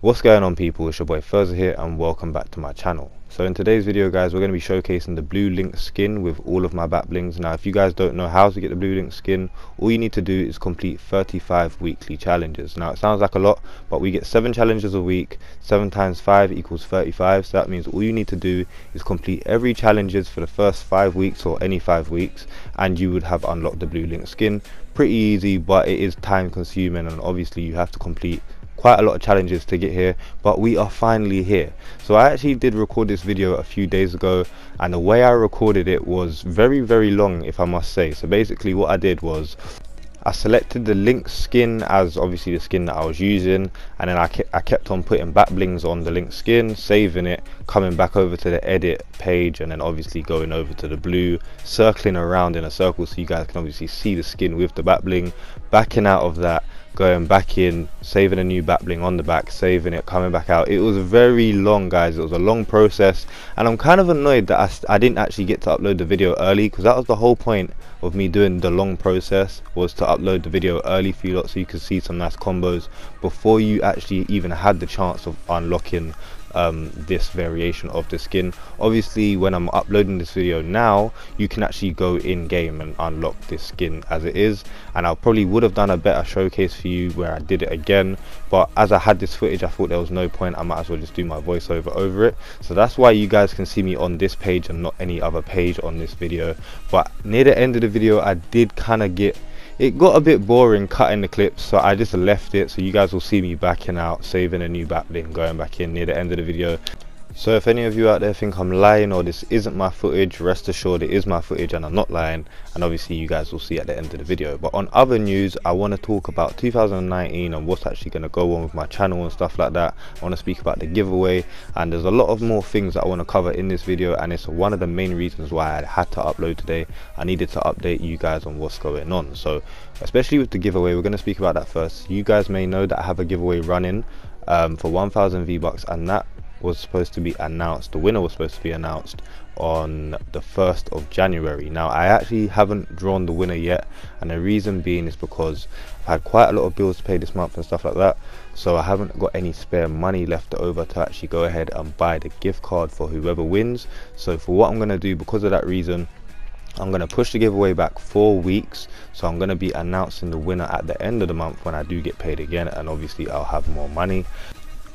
What's going on people, it's your boy Phurzaah here and welcome back to my channel. So in today's video guys, we're going to be showcasing the Blue Link skin with all of my back blings. Now if you guys don't know how to get the Blue Link skin, all you need to do is complete 35 weekly challenges. Now it sounds like a lot, but we get 7 challenges a week, 7 times 5 equals 35, so that means all you need to do is complete every challenges for the first 5 weeks or any 5 weeks, and you would have unlocked the Blue Link skin. Pretty easy, but it is time consuming and obviously you have to complete quite a lot of challenges to get here but we are finally here. So i actually did record this video a few days ago and the way i recorded it was very very long if i must say. So basically what i did was I selected the link skin as obviously the skin that I was using and then I, ke I kept on putting back blings on the link skin saving it coming back over to the edit page and then obviously going over to the blue circling around in a circle so you guys can obviously see the skin with the back bling. Backing out of that going back in saving a new back bling on the back saving it coming back out. It was very long guys. It was a long process. And i'm kind of annoyed that i, I didn't actually get to upload the video early because that was the whole point of me doing the long process was to upload the video early for you lot so you could see some nice combos before you actually even had the chance of unlocking um, this variation of the skin. Obviously when I'm uploading this video now you can actually go in game and unlock this skin as it is. And I probably would have done a better showcase for you where I did it again. But as I had this footage I thought there was no point. I might as well just do my voiceover over it. So that's why you guys can see me on this page and not any other page on this video. But near the end of the video I did kind of get it got a bit boring cutting the clips so I just left it so you guys will see me backing out saving a new back bling going back in near the end of the video so if any of you out there think I'm lying or this isn't my footage, rest assured it is my footage and I'm not lying. And obviously you guys will see at the end of the video. But on other news, I want to talk about 2019 and what's actually going to go on with my channel and stuff like that. I want to speak about the giveaway and there's a lot of more things that I want to cover in this video. And it's one of the main reasons why I had to upload today. I needed to update you guys on what's going on. So especially with the giveaway, we're going to speak about that first. You guys may know that I have a giveaway running um, for 1000 V-Bucks and that was supposed to be announced the winner was supposed to be announced on the 1st of January. Now I actually haven't drawn the winner yet and the reason being is because I've had quite a lot of bills to pay this month and stuff like that so I haven't got any spare money left over to actually go ahead and buy the gift card for whoever wins. So for what I'm going to do because of that reason I'm going to push the giveaway back four weeks. So I'm going to be announcing the winner at the end of the month when I do get paid again and obviously I'll have more money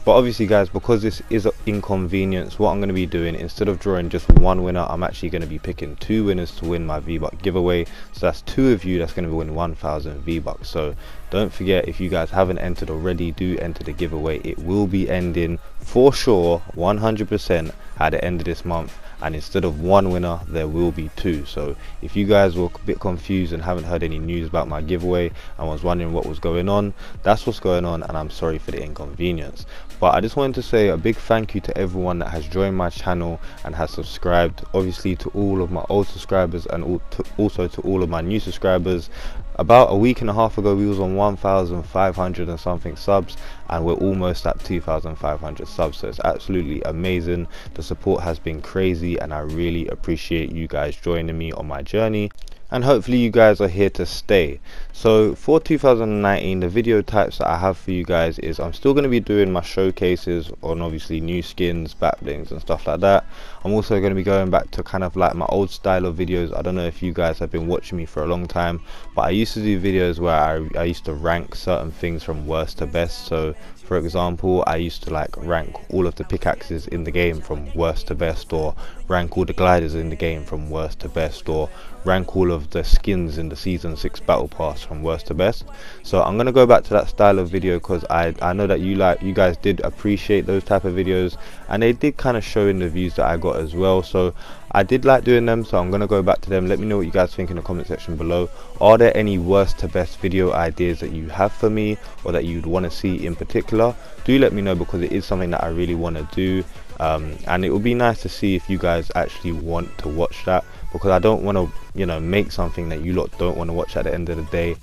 but obviously guys because this is an inconvenience what i'm going to be doing instead of drawing just one winner i'm actually going to be picking two winners to win my v-buck giveaway. So that's two of you that's going to win 1000 v-bucks. So don't forget if you guys haven't entered already do enter the giveaway. It will be ending for sure 100 percent at the end of this month. And instead of one winner there will be two. So if you guys were a bit confused and haven't heard any news about my giveaway and was wondering what was going on that's what's going on and i'm sorry for the inconvenience. But i just wanted to say a big thank you to everyone that has joined my channel and has subscribed obviously to all of my old subscribers and also to all of my new subscribers. About a week and a half ago we was on 1500 and something subs and we're almost at 2500 subs. So it's absolutely amazing. The support has been crazy and i really appreciate you guys joining me on my journey and hopefully you guys are here to stay. So for 2019 the video types that i have for you guys is i'm still going to be doing my showcases on obviously new skins backblings and stuff like that. I'm also going to be going back to kind of like my old style of videos. I don't know if you guys have been watching me for a long time but i used to do videos where i, I used to rank certain things from worst to best. So for example i used to like rank all of the pickaxes in the game from worst to best or rank all the gliders in the game from worst to best or rank all of the skins in the season 6 battle pass from worst to best. So i'm to go back to that style of video because i i know that you like you guys did appreciate those type of videos and they did kind of show in the views that i got as well. So i did like doing them so i'm going to go back to them. Let me know what you guys think in the comment section below. Are there any worst to best video ideas that you have for me or that you'd want to see in particular? Do let me know because it is something that i really want to do um, and it would be nice to see if you guys actually want to watch that because I don't want to you know make something that you lot don't want to watch at the end of the day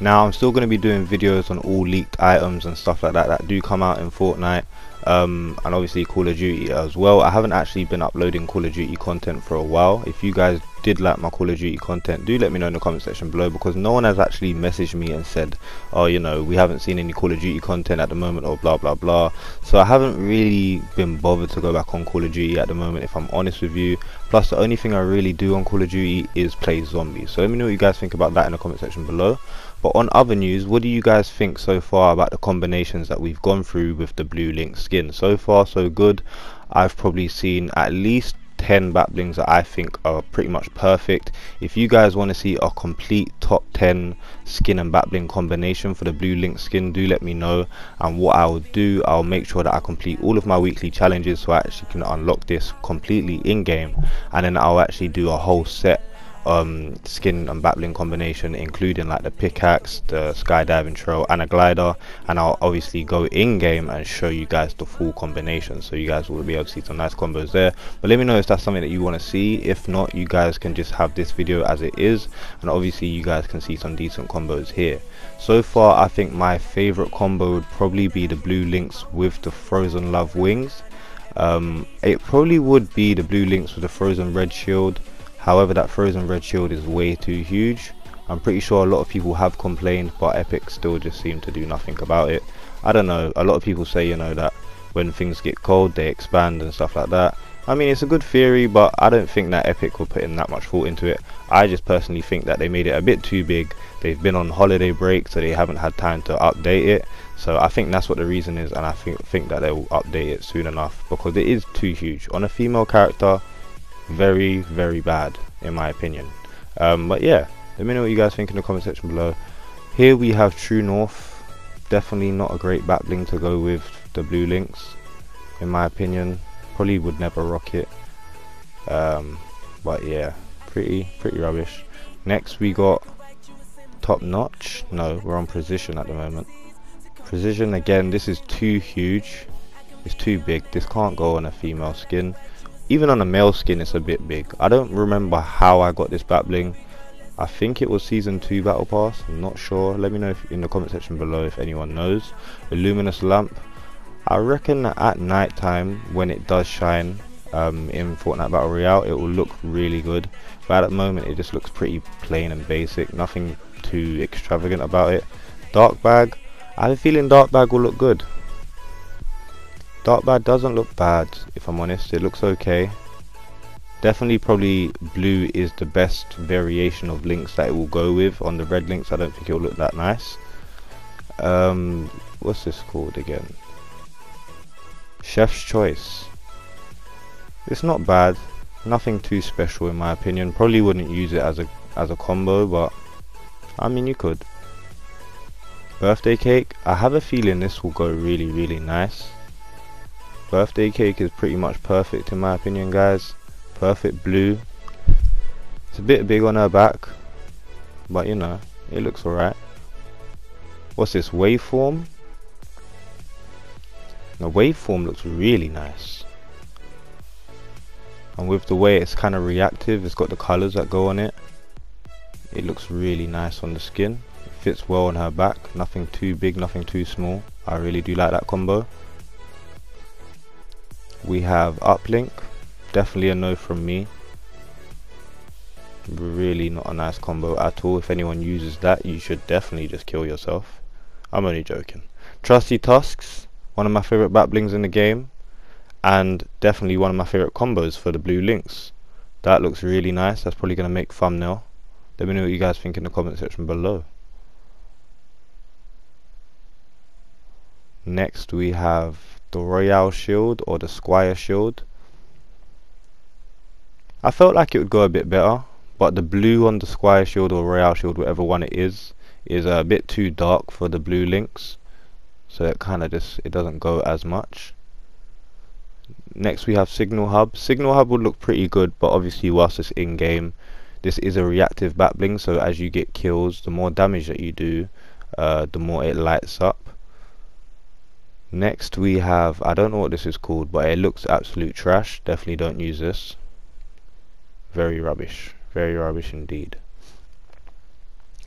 now I'm still going to be doing videos on all leaked items and stuff like that that do come out in Fortnite um, and obviously Call of Duty as well. I haven't actually been uploading Call of Duty content for a while. If you guys did like my Call of Duty content, do let me know in the comment section below because no one has actually messaged me and said, oh, you know, we haven't seen any Call of Duty content at the moment or blah blah blah. So I haven't really been bothered to go back on Call of Duty at the moment if I'm honest with you. Plus the only thing I really do on Call of Duty is play zombies. So let me know what you guys think about that in the comment section below. But on other news, what do you guys think so far about the combinations that we've gone through with the blue link skin? So far so good. I've probably seen at least 10 backblings that I think are pretty much perfect. If you guys want to see a complete top 10 skin and backbling combination for the blue link skin, do let me know. And what I'll do, I'll make sure that I complete all of my weekly challenges so I actually can unlock this completely in game. And then I'll actually do a whole set um, skin and backbling combination including like the pickaxe, the skydiving trail and a glider. And I'll obviously go in game and show you guys the full combination so you guys will be able to see some nice combos there. But let me know if that's something that you want to see. If not you guys can just have this video as it is and obviously you guys can see some decent combos here. So far I think my favorite combo would probably be the blue Lynx with the frozen love wings. Um, it probably would be the blue Lynx with the frozen red shield However, that frozen red shield is way too huge. I'm pretty sure a lot of people have complained, but Epic still just seem to do nothing about it. I don't know, a lot of people say, you know, that when things get cold, they expand and stuff like that. I mean, it's a good theory, but I don't think that Epic will put in that much thought into it. I just personally think that they made it a bit too big. They've been on holiday break, so they haven't had time to update it. So I think that's what the reason is, and I think, think that they will update it soon enough because it is too huge. On a female character, very very bad in my opinion. Um, but yeah let me know what you guys think in the comment section below. Here we have true north. Definitely not a great backbling to go with the blue Lynx in my opinion. Probably would never rock it. Um, but yeah pretty pretty rubbish. Next we got top notch. No we're on precision at the moment. Precision again this is too huge. It's too big. This can't go on a female skin even on a male skin it's a bit big. I don't remember how I got this backbling I think it was season 2 battle pass. I'm not sure. Let me know if, in the comment section below if anyone knows. The luminous lamp. I reckon that at night time when it does shine um, in Fortnite Battle Royale it will look really good. But at the moment it just looks pretty plain and basic. Nothing too extravagant about it. Dark bag. I have a feeling dark bag will look good Dark bag doesn't look bad, if I'm honest. It looks okay. Definitely probably blue is the best variation of Lynx that it will go with. On the red Lynx, I don't think it will look that nice. Um, what's this called again? Chef's Choice. It's not bad. Nothing too special in my opinion. Probably wouldn't use it as a as a combo, but I mean you could. Birthday cake. I have a feeling this will go really really nice. Birthday cake is pretty much perfect in my opinion guys. Perfect blue. It's a bit big on her back. But you know, it looks alright. What's this, waveform? The waveform looks really nice. And with the way it's kind of reactive, it's got the colours that go on it. It looks really nice on the skin. It fits well on her back. Nothing too big, nothing too small. I really do like that combo we have uplink. Definitely a no from me. Really not a nice combo at all. If anyone uses that you should definitely just kill yourself. I'm only joking. Trusty tusks one of my favorite backblings in the game. And definitely one of my favorite combos for the blue Lynx. That looks really nice. That's probably going to make thumbnail. Let me know what you guys think in the comment section below. Next we have the Royale Shield or the Squire Shield. I felt like it would go a bit better, but the blue on the Squire Shield or Royale Shield, whatever one it is, is a bit too dark for the blue Lynx. So it kind of just, it doesn't go as much. Next we have Signal Hub. Signal Hub would look pretty good, but obviously whilst it's in-game, this is a reactive backbling, so as you get kills, the more damage that you do, uh, the more it lights up next we have I don't know what this is called but it looks absolute trash. Definitely don't use this. Very rubbish. Very rubbish indeed.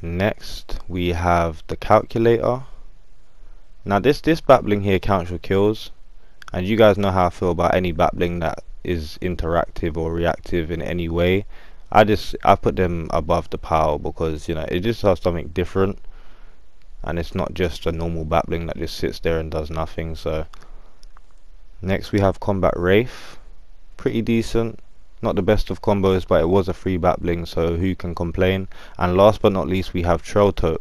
Next we have the calculator. Now this this backbling here counts your kills and you guys know how I feel about any backbling that is interactive or reactive in any way. I just I put them above the power because you know it just has something different and it's not just a normal backbling that just sits there and does nothing so. Next we have combat wraith. Pretty decent. Not the best of combos but it was a free backbling so who can complain? And last but not least we have Treltote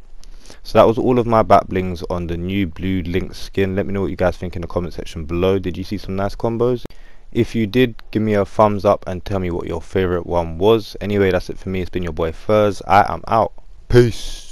so that was all of my backblings on the new blue link skin. Let me know what you guys think in the comment section below. Did you see some nice combos? If you did give me a thumbs up and tell me what your favorite one was. Anyway that's it for me. It's been your boy Furs. I am out. Peace